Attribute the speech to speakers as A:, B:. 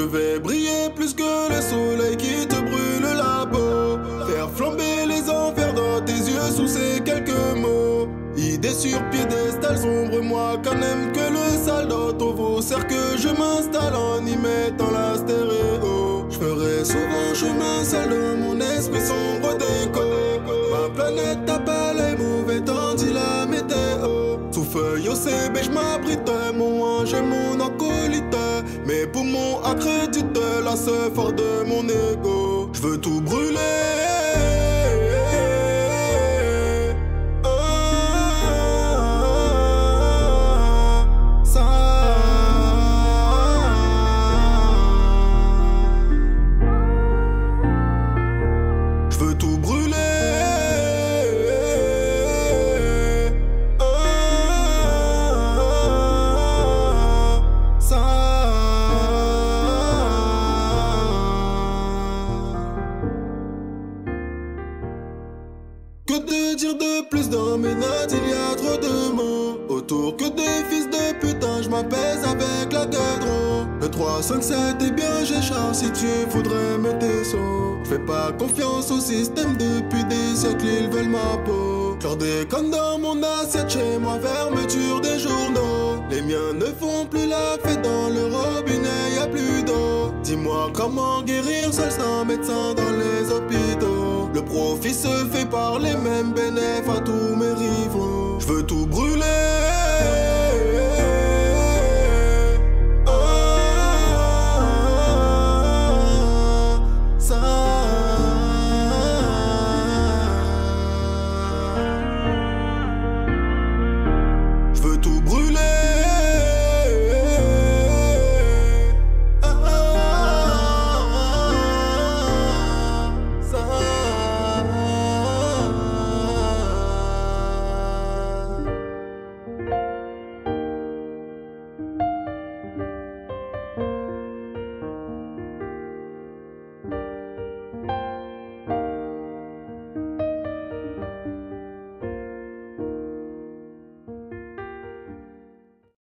A: Je vais briller plus que le soleil qui te brûle la peau. Faire flamber les enfers dans tes yeux sous ces quelques mots. Idée sur piédestal sombre, moi qu'un aime que le sale dans ton veau. que je m'installe en y mettant la stéréo. Je ferai souvent chemin seul dans mon esprit sombre déco. Ma planète t'appelle les mauvais temps, dit la météo. Sous feuille au CB, je m'abrite, mon ange et mon acolyte. Mes poumons accréditent la fort de mon ego. Je veux tout brûler. Que de dire de plus dans mes notes, il y a trop de mots. Autour que des fils de putain, je m'apaise avec la gueule Le 3, 5, 7 est bien j'écharpe si tu voudrais me déceaux Je fais pas confiance au système depuis des siècles, ils veulent ma peau. Des connes dans mon assiette chez moi, fermeture des journaux. Les miens ne font plus la fête Dis-moi comment guérir seul sans médecin dans les hôpitaux le profit se fait par les mêmes bénéfices à tous.